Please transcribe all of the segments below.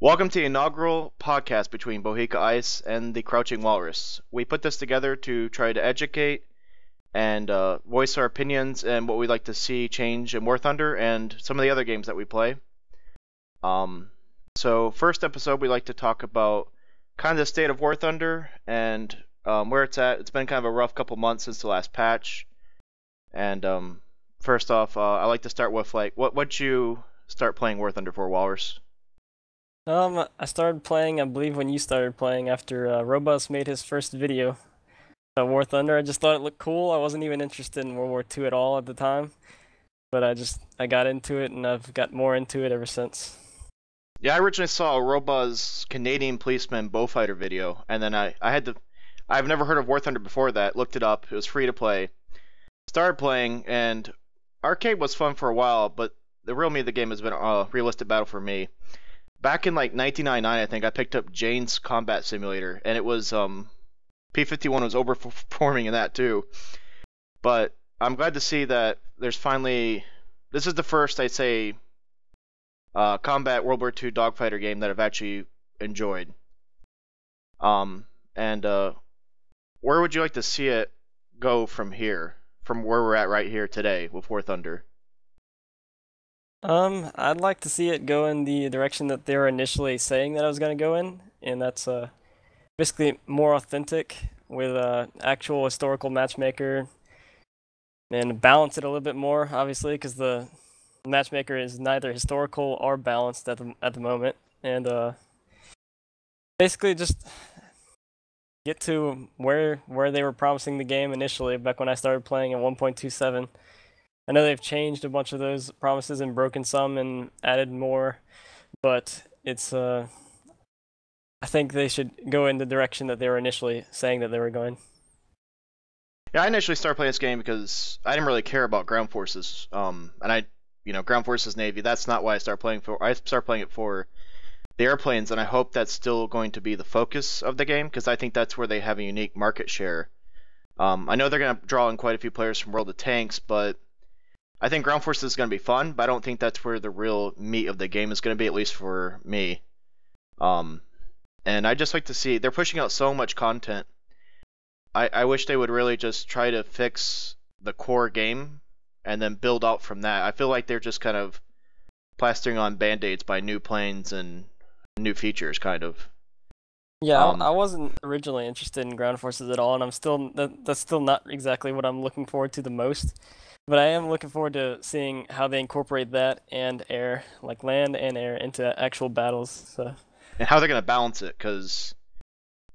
Welcome to the inaugural podcast between Bohica Ice and the Crouching Walrus. We put this together to try to educate and uh, voice our opinions and what we'd like to see change in War Thunder and some of the other games that we play. Um, so, first episode, we like to talk about kind of the state of War Thunder and um, where it's at. It's been kind of a rough couple months since the last patch. And um, first off, uh, I like to start with like, what would you start playing War Thunder for, Walrus? Um, I started playing, I believe, when you started playing after uh, made his first video about War Thunder. I just thought it looked cool. I wasn't even interested in World War II at all at the time, but I just I got into it and I've got more into it ever since. Yeah, I originally saw Robuz's Canadian policeman Beaufighter video, and then I I had to I've never heard of War Thunder before that. Looked it up. It was free to play. Started playing, and arcade was fun for a while, but the real me of the game has been a uh, realistic battle for me back in like 1999, I think I picked up Jane's Combat Simulator, and it was um, P51 was overperforming in that too. But I'm glad to see that there's finally this is the first I'd say uh, combat World War II dogfighter game that I've actually enjoyed. Um, and uh, where would you like to see it go from here, from where we're at right here today with War Thunder? Um, I'd like to see it go in the direction that they were initially saying that I was going to go in, and that's uh, basically more authentic with uh, actual historical matchmaker, and balance it a little bit more, obviously, because the matchmaker is neither historical or balanced at the at the moment, and uh, basically just get to where where they were promising the game initially back when I started playing at 1.27 I know they've changed a bunch of those promises and broken some and added more, but it's uh, I think they should go in the direction that they were initially saying that they were going. Yeah, I initially started playing this game because I didn't really care about ground forces. Um, and I, you know, ground forces navy. That's not why I started playing for. I started playing it for the airplanes, and I hope that's still going to be the focus of the game because I think that's where they have a unique market share. Um, I know they're going to draw in quite a few players from World of Tanks, but I think Ground Force is going to be fun, but I don't think that's where the real meat of the game is going to be, at least for me. Um, and I just like to see they're pushing out so much content. I I wish they would really just try to fix the core game and then build out from that. I feel like they're just kind of plastering on band-aids by new planes and new features, kind of. Yeah, um, I wasn't originally interested in ground forces at all, and I'm still that, that's still not exactly what I'm looking forward to the most. But I am looking forward to seeing how they incorporate that and air, like land and air, into actual battles. So. And how they're gonna balance it, because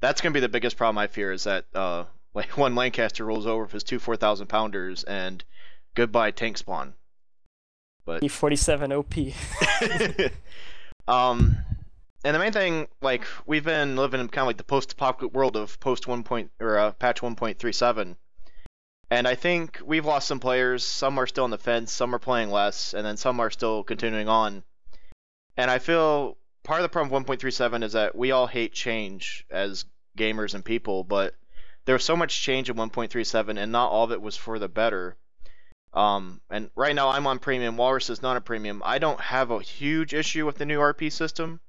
that's gonna be the biggest problem I fear is that uh, like one Lancaster rolls over with his two four thousand pounders and goodbye tank spawn. But P47 OP. um, and the main thing, like we've been living in kind of like the post-apocalyptic world of post one point or uh, patch one point three seven and I think we've lost some players. Some are still on the fence, some are playing less, and then some are still continuing on. And I feel part of the problem with 1.37 is that we all hate change as gamers and people, but there was so much change in 1.37, and not all of it was for the better. Um, and right now I'm on premium. Walrus is not a premium. I don't have a huge issue with the new RP system.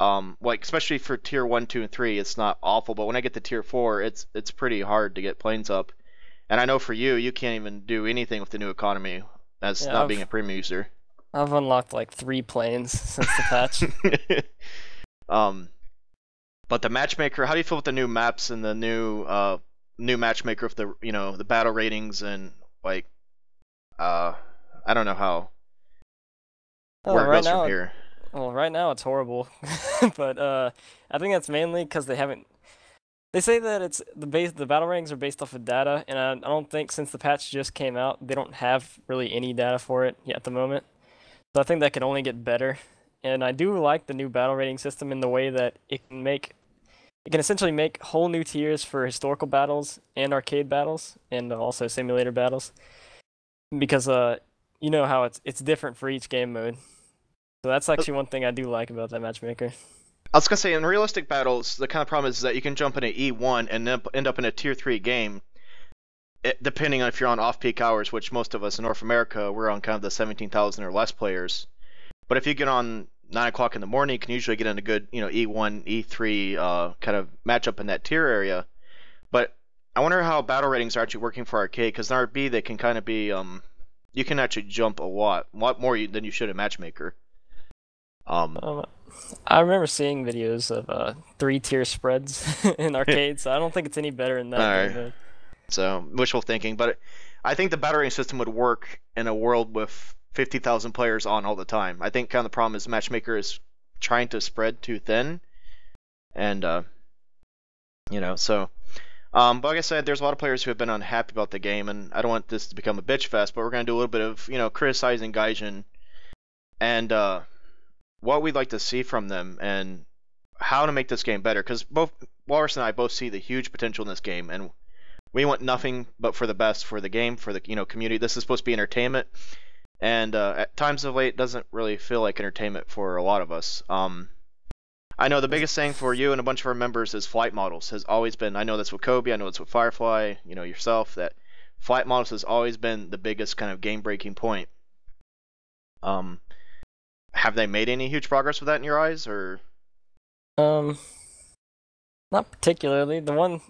Um, like especially for tier one, two, and three, it's not awful. But when I get to tier four, it's it's pretty hard to get planes up. And I know for you, you can't even do anything with the new economy as yeah, not I've, being a premium user. I've unlocked like three planes since the patch. um, but the matchmaker, how do you feel with the new maps and the new uh new matchmaker with the you know the battle ratings and like uh I don't know how oh, where it right goes now, from here. Well, right now it's horrible, but uh, I think that's mainly because they haven't they say that it's the base. The battle ratings are based off of data, and I, I don't think since the patch just came out, they don't have really any data for it yet at the moment. So I think that could only get better. And I do like the new battle rating system in the way that it can make it can essentially make whole new tiers for historical battles and arcade battles and also simulator battles. Because uh you know how it's it's different for each game mode. So that's actually one thing I do like about that matchmaker. I was gonna say in realistic battles, the kind of problem is that you can jump in an E1 and end up in a tier three game, depending on if you're on off-peak hours, which most of us in North America we're on kind of the 17,000 or less players. But if you get on nine o'clock in the morning, you can usually get in a good, you know, E1, E3 uh, kind of matchup in that tier area. But I wonder how battle ratings are actually working for arcade because in RB they can kind of be, um, you can actually jump a lot, a lot more than you should in Matchmaker. Um, Um, I remember seeing videos of uh, three tier spreads in arcades, so I don't think it's any better than that. So wishful thinking, but I think the battle rating system would work in a world with 50,000 players on all the time. I think kind of the problem is Matchmaker is trying to spread too thin, and uh, you know, so. Um, but like I said, there's a lot of players who have been unhappy about the game, and I don't want this to become a bitch fest. But we're gonna do a little bit of you know criticizing Gaijin, and uh, what we'd like to see from them, and how to make this game better. Because both Walrus and I both see the huge potential in this game, and we want nothing but for the best for the game, for the you know community. This is supposed to be entertainment, and uh, at times of late, it doesn't really feel like entertainment for a lot of us. Um, I know the biggest thing for you and a bunch of our members is flight models has always been. I know that's with Kobe. I know it's with Firefly. You know yourself that flight models has always been the biggest kind of game-breaking point. Um, have they made any huge progress with that in your eyes, or Um, not particularly. The one,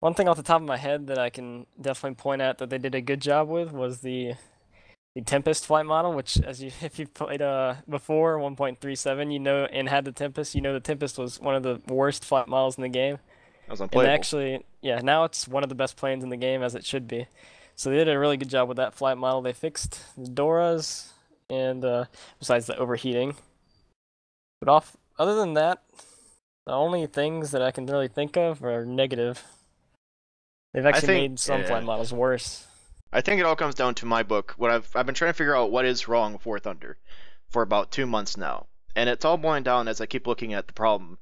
one thing off the top of my head that I can definitely point out that they did a good job with was the, the Tempest flight model. Which, as you if you've played uh before 1.37, you know, and had the Tempest, you know the Tempest was one of the worst flight models in the game. that was And actually, yeah, now it's one of the best planes in the game as it should be. So they did a really good job with that flight model. They fixed the Doras and uh, besides the overheating. But off other than that, the only things that I can really think of are negative. They've actually think- made some yeah. flight models worse. I think it all comes down to my book. What I've I've been trying to figure out what is wrong with War Thunder for about two months now, and it's all boiling down as I keep looking at the problem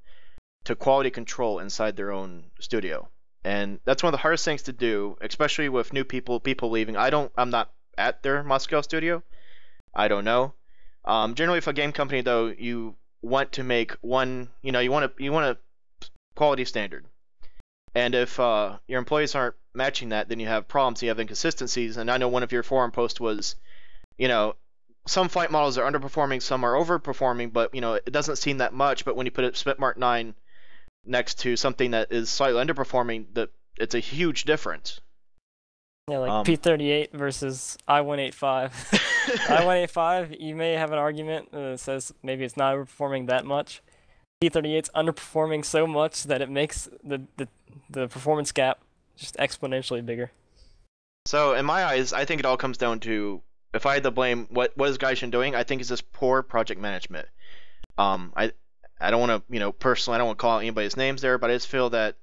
to quality control inside their own studio, and that's one of the hardest things to do, especially with new people, people leaving. I don't, I'm not at their Moscow studio. I don't know. Um, generally, for a game company though, you want to make one, you know, you want to you want a quality standard. And if uh, your employees aren't matching that, then you have problems. You have inconsistencies. And I know one of your forum posts was, you know, some flight models are underperforming, some are overperforming, but you know it doesn't seem that much. But when you put a Spitmark 9 next to something that is slightly underperforming, that it's a huge difference. Yeah, like Um, P38 versus I185. I185, you may have an argument that says maybe it's not overperforming that much. P38's underperforming so much that it makes the, the, the performance gap just exponentially bigger. So in my eyes, I think it all comes down to if I had to blame what what is Gaijin doing, I think it's just poor project management. Um, I I don't want to you know personally I don't want to call out anybody's names there, but I just feel that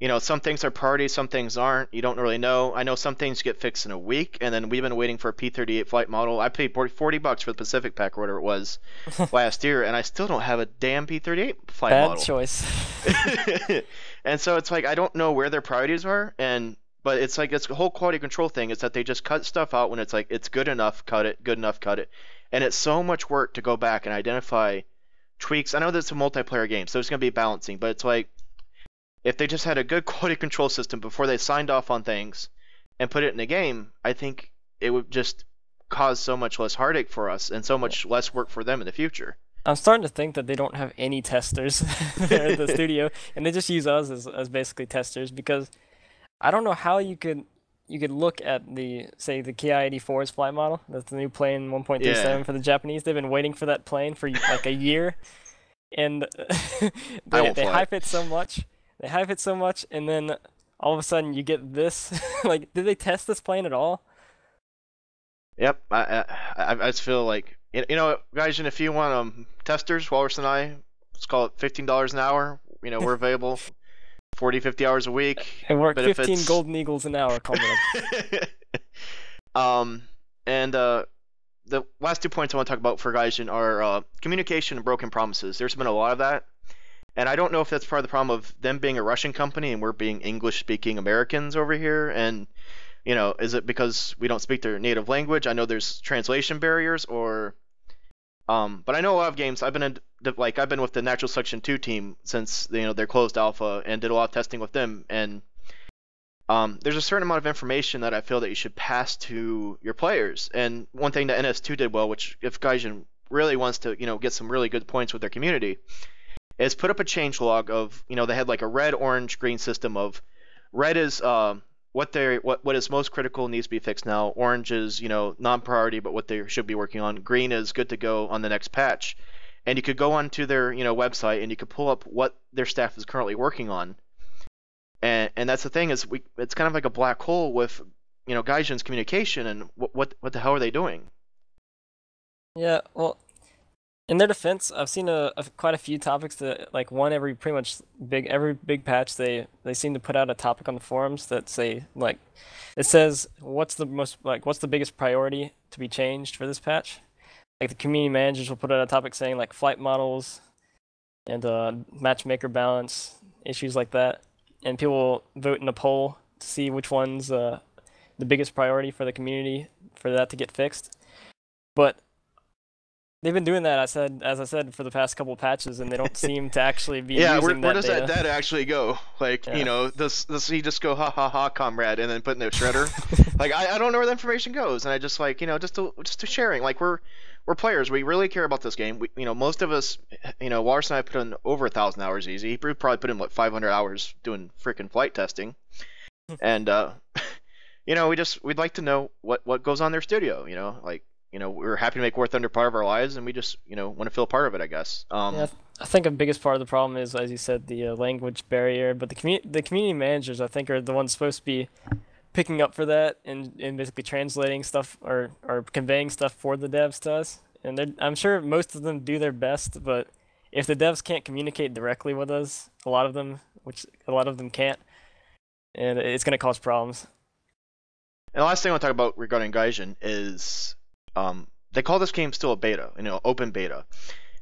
you know some things are priorities, some things aren't. You don't really know. I know some things get fixed in a week, and then we've been waiting for a P38 flight model. I paid 40 40 bucks for the Pacific Pack or whatever it was last year, and I still don't have a damn P38 flight Bad model. Bad choice. and so it's like I don't know where their priorities are, and but it's like it's a whole quality control thing. is that they just cut stuff out when it's like it's good enough, cut it, good enough, cut it, and it's so much work to go back and identify tweaks. I know that it's a multiplayer game, so it's gonna be balancing, but it's like if they just had a good quality control system before they signed off on things and put it in the game, I think it would just cause so much less heartache for us and so much less work for them in the future. I'm starting to think that they don't have any testers there at the studio, and they just use us as, as basically testers because I don't know how you could you could look at the say the Ki 84's flight model. That's the new plane 1.37 Yeah. for the Japanese. They've been waiting for that plane for like a year, and they, they hype it so much. They hype it so much, and then all of a sudden you get this. like, did they test this plane at all? Yep, I I, I just feel like you know, guys, and if you want um testers, Walrus and I, let's call it fifteen dollars an hour. You know, we're available 40, 50 hours a week. And work 15 golden eagles an hour. Um, and uh, the last two points I want to talk about for Gaijin are uh, communication and broken promises. There's been a lot of that, and I don't know if that's part of the problem of them being a Russian company and we're being English-speaking Americans over here, and you know, is it because we don't speak their native language? I know there's translation barriers, or um, but I know a lot of games. I've been in like I've been with the Natural Selection Two team since you know their closed alpha and did a lot of testing with them, and um, there's a certain amount of information that I feel that you should pass to your players. And one thing that NS2 did well, which if Gaijin really wants to, you know, get some really good points with their community, is put up a change log of, you know, they had like a red, orange, green system of red is uh, what they what what is most critical needs to be fixed now. Orange is, you know, non-priority, but what they should be working on. Green is good to go on the next patch. And you could go onto their, you know, website and you could pull up what their staff is currently working on. And and that's the thing is we it's kind of like a black hole with you know Gaijin's communication and what what what the hell are they doing? Yeah, well, in their defense, I've seen a, a, quite a few topics that like one every pretty much big every big patch they they seem to put out a topic on the forums that say like it says what's the most like what's the biggest priority to be changed for this patch. Like the community managers will put out a topic saying like flight models and uh, matchmaker balance issues like that, and people will vote in a poll to see which one's uh, the biggest priority for the community for that to get fixed. But they've been doing that. I said, as I said, for the past couple patches, and they don't seem to actually be yeah, where, that where does data. that data actually go? Like, Yeah. you know, does does he just go ha ha ha, comrade, and then put in the shredder? like, I, I don't know where the information goes, and I just like, you know, just to just to sharing. Like, we're we're players. We really care about this game. We, you know, most of us, you know, Lars and I put in over a thousand hours easy. He probably put in what 500 hours doing freaking flight testing, and uh, you know, we just we'd like to know what what goes on their studio. You know, like. You know, we're happy to make War Thunder part of our lives, and we just, you know, want to feel a part of it. I guess. Um, Yeah, I think the biggest part of the problem is, as you said, the uh, language barrier. But the community, the community managers, I think, are the ones supposed to be picking up for that and, and basically translating stuff or, or conveying stuff for the devs to us. And I'm sure most of them do their best, but if the devs can't communicate directly with us, a lot of them, which a lot of them can't, and it's going to cause problems. And the last thing I want to talk about regarding Gaijin is um, they call this game still a beta, you know, open beta.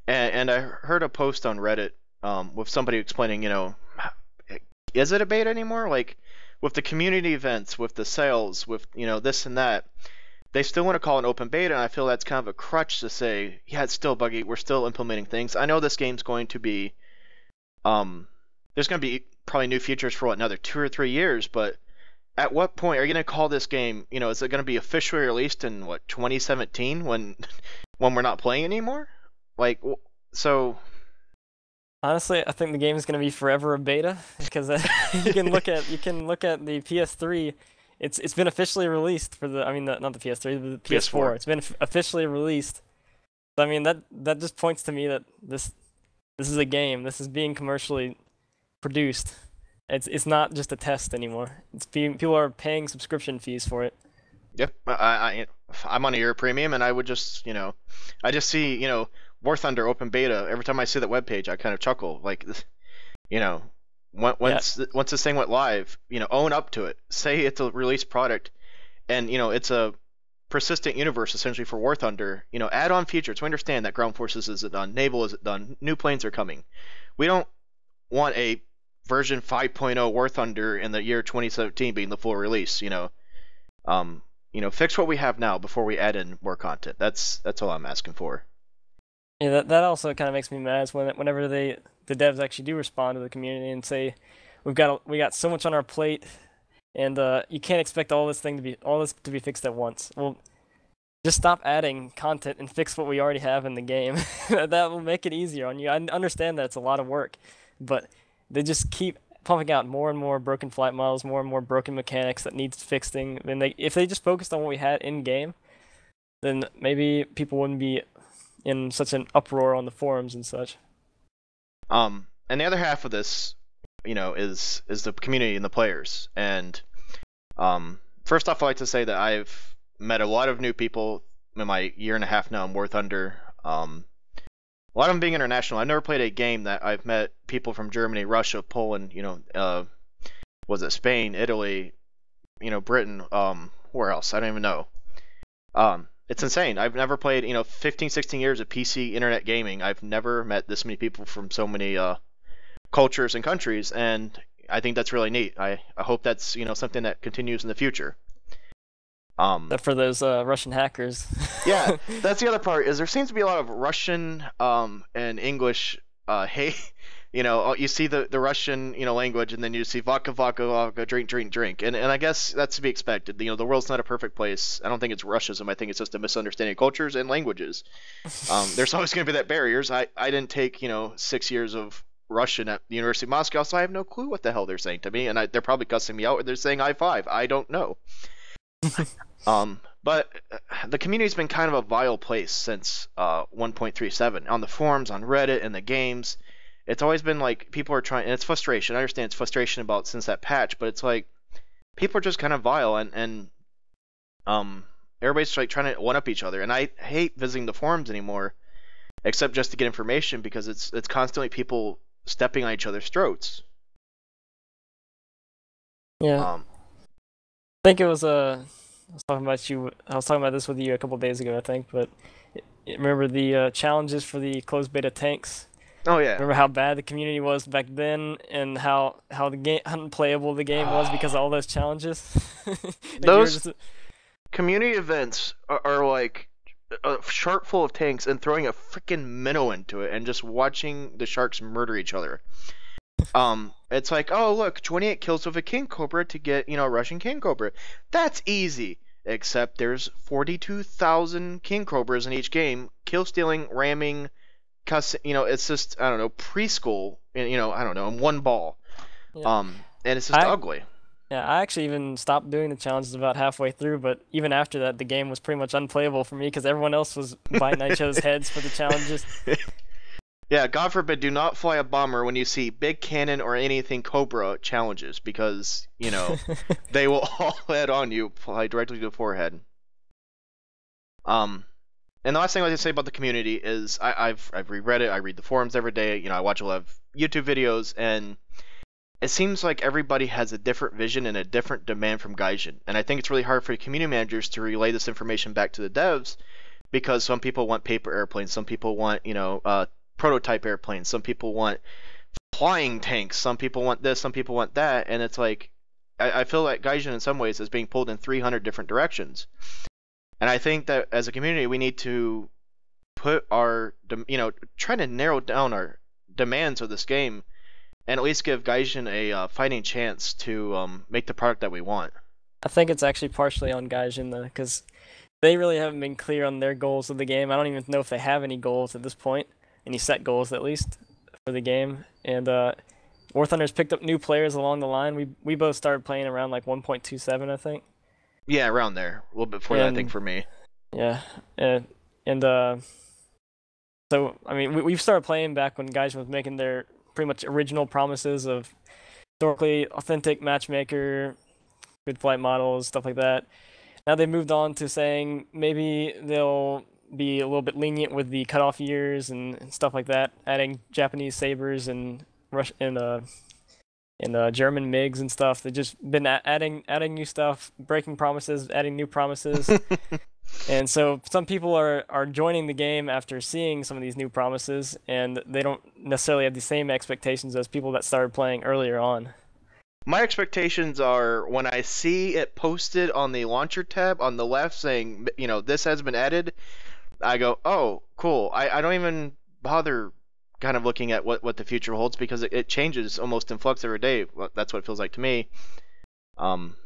And, and I heard a post on Reddit um, with somebody explaining, you know, is it a beta anymore? Like with the community events, with the sales, with you know this and that, they still want to call it an open beta, and I feel that's kind of a crutch to say, yeah, it's still buggy. We're still implementing things. I know this game's going to be, um, there's going to be probably new features for what another two or three years, but at what point are you going to call this game? You know, is it going to be officially released in what 2017 when when we're not playing anymore? Like, so Honestly, I think the game is going to be forever a beta because uh, you can look at you can look at the PS3. It's it's been officially released for the I mean the, not the PS3 the PS4. PS4. It's been f- officially released. I mean that that just points to me that this this is a game. This is being commercially produced. It's it's not just a test anymore. It's being people are paying subscription fees for it. Yep, I, I I'm on a year premium, and I would just you know, I just see you know War Thunder open beta every time I see that webpage, I kind of chuckle like, you know, on- once once this thing went live, you know, own up to it, say it's a released product, and you know it's a persistent universe essentially for War Thunder. You know, add on features. We understand that ground forces isn't done, naval isn't done, new planes are coming. We don't want a version 5.0 War Thunder in the year 2017 being the full release. You know, um, you know, fix what we have now before we add in more content. That's that's all I'm asking for. Yeah, that that also kind of makes me mad when whenever they the devs actually do respond to the community and say, "We've got we got so much on our plate, and uh, you can't expect all this thing to be all this to be fixed at once." Well, just stop adding content and fix what we already have in the game. that will make it easier on you. I understand that it's a lot of work, but they just keep pumping out more and more broken flight models, more and more broken mechanics that needs fixing. Then they if they just focused on what we had in game, then maybe people wouldn't be in such an uproar on the forums and such. Um, and the other half of this, you know, is is the community and the players. And um, first off, I'd like to say that I've met a lot of new people in my year and a half now in War Thunder. Um, a lot of them being international. I've never played a game that I've met people from Germany, Russia, Poland, you know, uh, was it Spain, Italy, you know, Britain, um, where else? I don't even know. Um, it's insane. I've never played, you know, 15, 16 years of PC internet gaming. I've never met this many people from so many uh, cultures and countries, and I think that's really neat. I, I hope that's, you know, something that continues in the future. Um, Except for those uh, Russian hackers. yeah, that's the other part. Is there seems to be a lot of Russian um, and English uh, hate you know, uh, you see the, the Russian, you know, language, and then you see vodka, vodka, vodka, drink, drink, drink, and and I guess that's to be expected. You know, the world's not a perfect place. I don't think it's Russianism. I think it's just a misunderstanding of cultures and languages. Um, there's always going to be that barriers. I I didn't take you know six years of Russian at the University of Moscow, so I have no clue what the hell they're saying to me, and I, they're probably cussing me out or they're saying I five. I don't know. um, but uh, the community's been kind of a vile place since uh, 1.37 on the forums, on Reddit, and the games it's always been like people are trying, and it's frustration. I understand it's frustration about since that patch, but it's like people are just kind of vile and and um everybody's like trying to one up each other, and I hate visiting the forums anymore, except just to get information because it's it's constantly people stepping on each other's throats. Yeah. Um, I think it was uh, I was talking about you. I was talking about this with you a couple days ago, I think. But remember the uh, challenges for the closed beta tanks? Oh yeah. Remember how bad the community was back then, and how how the game unplayable the game was because of all those challenges. those just... community events are, are like a shark full of tanks and throwing a freaking minnow into it and just watching the sharks murder each other. Um, it's like, oh look, 28 kills with a Kingcobra to get you know a Russian Kingcobra. That's easy. Except there's 42,000 Kingcobras in each game, kill stealing, ramming cuss you know it's just i don't know preschool you know i don't know in one ball yeah. um and it's just I, ugly yeah i actually even stopped doing the challenges about halfway through but even after that the game was pretty much unplayable for me because everyone else was biting each other's heads for the challenges yeah god forbid do not fly a bomber when you see big cannon or anything cobra challenges because you know they will all head on you fly directly to the forehead um and the last thing I want to say about the community is I, have I've reread it. I read the forums every day. You know, I watch a lot of YouTube videos, and it seems like everybody has a different vision and a different demand from Gaijin. And I think it's really hard for community managers to relay this information back to the devs because some people want paper airplanes, some people want you know uh, prototype airplanes, some people want flying tanks, some people want this, some people want that, and it's like I, I feel like Gaijin in some ways is being pulled in 300 different directions. And I think that as a community, we need to put our, you know, try to narrow down our demands of this game and at least give Gaijin a uh, fighting chance to um, make the product that we want. I think it's actually partially on Gaijin though, because they really haven't been clear on their goals of the game. I don't even know if they have any goals at this point, any set goals at least for the game. And uh, War Thunder's picked up new players along the line. We we both started playing around like 1.27, I think. Yeah, around there. A little bit before and, that, I think, for me. Yeah, and and uh, so I mean, we we've started playing back when guys were making their pretty much original promises of historically authentic matchmaker, good flight models, stuff like that. Now they moved on to saying maybe they'll be a little bit lenient with the cutoff years and stuff like that, adding Japanese sabers and Rush and uh and uh, German MiGs and stuff. They've just been adding adding new stuff, breaking promises, adding new promises. and so some people are, are joining the game after seeing some of these new promises, and they don't necessarily have the same expectations as people that started playing earlier on. My expectations are when I see it posted on the launcher tab on the left saying, you know, this has been added, I go, oh, cool. I, I don't even bother kind of looking at what, what the future holds because it, it changes almost in flux every day. That's what it feels like to me. Um,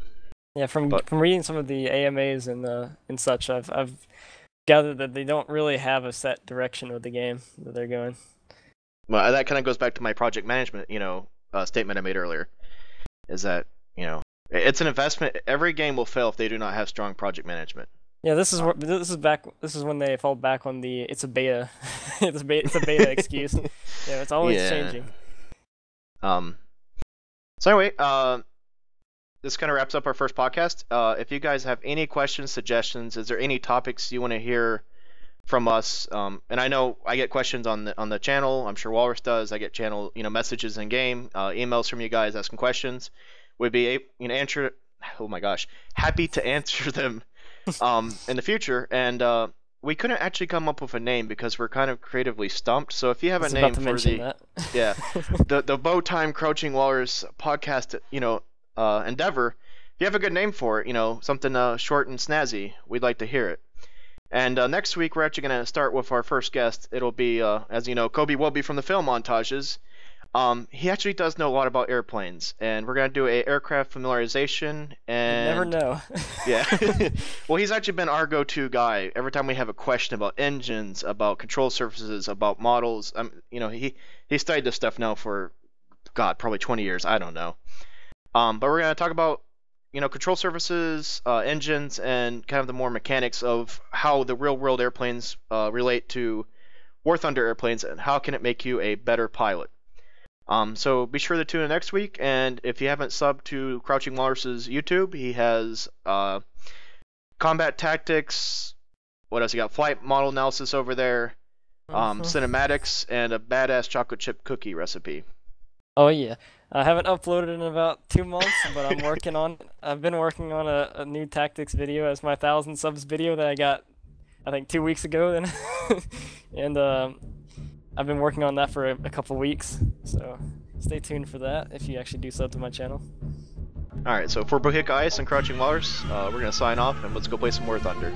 yeah, from but, from reading some of the AMAs and uh, and such, I've I've gathered that they don't really have a set direction with the game that they're going. Well, that kind of goes back to my project management, you know, uh, statement I made earlier. Is that you know it's an investment. Every game will fail if they do not have strong project management. Yeah, this is what this is back. This is when they fall back on the it's a beta, it's a beta, it's a beta excuse. Yeah, it's always yeah. changing. Um. So anyway, uh, this kind of wraps up our first podcast. Uh, if you guys have any questions, suggestions, is there any topics you want to hear from us? Um, and I know I get questions on the on the channel. I'm sure Walrus does. I get channel you know messages in game, uh, emails from you guys asking questions. We'd be you know answer. Oh my gosh, happy to answer them um, in the future. And uh, we couldn't actually come up with a name because we're kind of creatively stumped. So if you have a name for the yeah the the Bo Time crouching walrus podcast, you know, uh, endeavor, if you have a good name for it, you know, something uh, short and snazzy, we'd like to hear it. And uh, next week we're actually going to start with our first guest. It'll be, uh, as you know, Kobe Wobby from the film montages. Um, he actually does know a lot about airplanes, and we're gonna do a aircraft familiarization. And You never know. yeah. well, he's actually been our go-to guy every time we have a question about engines, about control surfaces, about models. Um, you know, he he studied this stuff now for, God, probably 20 years. I don't know. Um, but we're gonna talk about you know control surfaces, uh, engines, and kind of the more mechanics of how the real-world airplanes uh, relate to War Thunder airplanes, and how can it make you a better pilot. Um, so be sure to tune in next week, and if you haven't subbed to Crouching Walrus's YouTube, he has uh, combat tactics. What else? He got flight model analysis over there, um, cinematics, and a badass chocolate chip cookie recipe. Oh yeah, I haven't uploaded in about two months, but I'm working on. I've been working on a, a new tactics video as my thousand subs video that I got, I think two weeks ago. Then, and um, I've been working on that for a, a couple weeks. So stay tuned for that if you actually do sub to my channel. All right, so for Bohica Ice and Crouching Walrus, uh, we're gonna sign off, and let's go play some more Thunder.